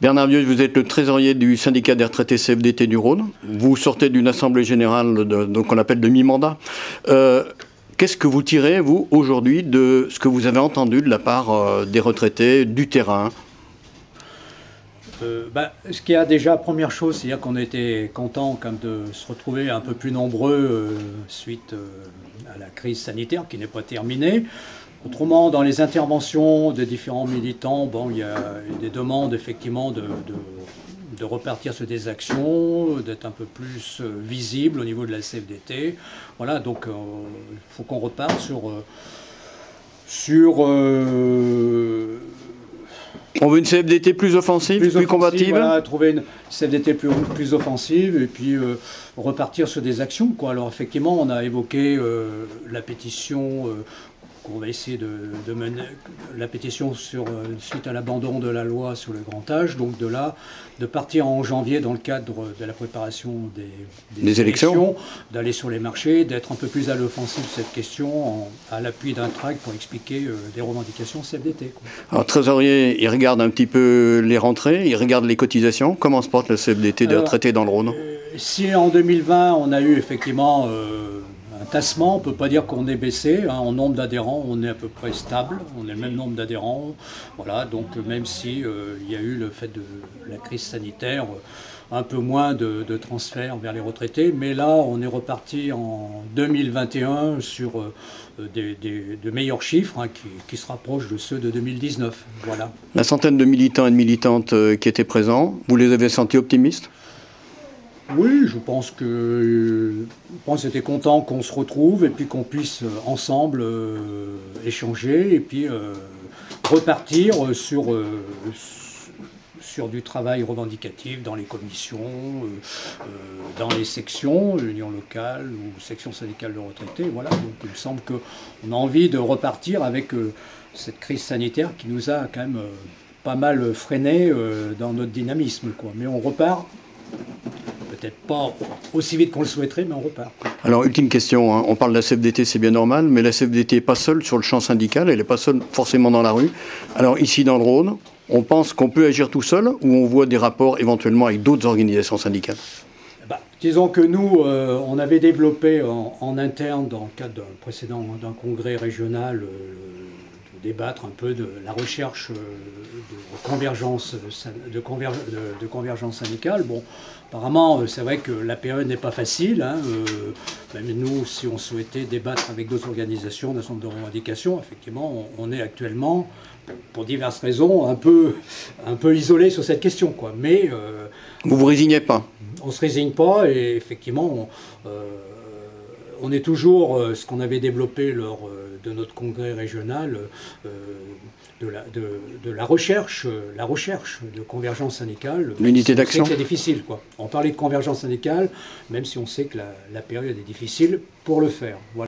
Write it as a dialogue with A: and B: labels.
A: Bernard Vieux, vous êtes le trésorier du syndicat des retraités CFDT du Rhône. Vous sortez d'une assemblée générale qu'on appelle de mi-mandat. Euh, qu'est-ce que vous tirez, vous, aujourd'hui, de ce que vous avez entendu de la part euh, des retraités, du terrain?
B: Euh, bah, ce qui a déjà, première chose, c'est-à-dire qu'on était content de se retrouver un peu plus nombreux suite à la crise sanitaire qui n'est pas terminée. Autrement, dans les interventions des différents militants, bon, il y a des demandes effectivement de, repartir sur des actions, d'être un peu plus euh, visible au niveau de la CFDT. Voilà, donc euh, il faut qu'on reparte sur. Euh, sur
A: on veut une CFDT plus offensive, plus, combative
B: voilà, trouver une CFDT plus, plus offensive et puis repartir sur des actions. Quoi. Alors effectivement, on a évoqué la pétition on va essayer de, mener la pétition sur, euh, suite à l'abandon de la loi sur le grand âge, donc de là, de partir en janvier dans le cadre de la préparation des,
A: élections,
B: d'aller sur les marchés, d'être un peu plus à l'offensive sur cette question, à l'appui d'un tract pour expliquer euh, des revendications CFDT.
A: Alors, trésorier, il regarde un petit peu les rentrées, il regarde les cotisations. Comment se porte le CFDT des retraités dans le Rhône? euh,
B: Si en 2020, on a eu effectivement un tassement, on ne peut pas dire qu'on est baissé. Hein. En nombre d'adhérents, on est à peu près stable. On est le même nombre d'adhérents. Voilà, donc même si euh, il y a eu le fait de la crise sanitaire, euh, un peu moins de, transferts vers les retraités, mais là, on est reparti en 2021 sur euh, de meilleurs chiffres hein, qui, qui, se rapprochent de ceux de 2019. Voilà.
A: La centaine de militants et de militantes qui étaient présents, vous les avez sentis optimistes?
B: Oui, je pense que je pense était content qu'on se retrouve et puis qu'on puisse euh, ensemble euh, échanger et puis euh, repartir sur, sur du travail revendicatif dans les commissions, dans les sections, l'union locale ou section syndicale de retraités. Voilà, donc il me semble qu'on a envie de repartir avec cette crise sanitaire qui nous a quand même pas mal freiné dans notre dynamisme. Mais on repart peut-être pas aussi vite qu'on le souhaiterait, mais on repart.
A: Alors, ultime question, hein. on parle de la CFDT, c'est bien normal, mais la CFDT n'est pas seule sur le champ syndical, elle n'est pas seule forcément dans la rue. Alors, ici dans le Rhône, on pense qu'on peut agir tout seul ou on voit des rapports éventuellement avec d'autres organisations syndicales?
B: Bah, disons que nous, euh, on avait développé en, interne, dans le cadre d'un précédent d'un congrès régional, euh, débattre un peu de la recherche euh, de convergence, de, convergence syndicale. Bon, apparemment, euh, c'est vrai que la période n'est pas facile. Hein, euh, même nous, si on souhaitait débattre avec d'autres organisations d'un centre de revendication, effectivement, on, est actuellement, pour diverses raisons, un peu, un peu isolé sur cette question. Quoi. Mais
A: vous vous résignez pas?
B: On ne se résigne pas et effectivement, on, on est toujours ce qu'on avait développé lors de notre congrès régional euh, de, la, de, la, recherche, la recherche de convergence syndicale.
A: L'unité d'action.
B: C'est difficile, quoi. On parlait de convergence syndicale, même si on sait que la, la période est difficile pour le faire. Voilà.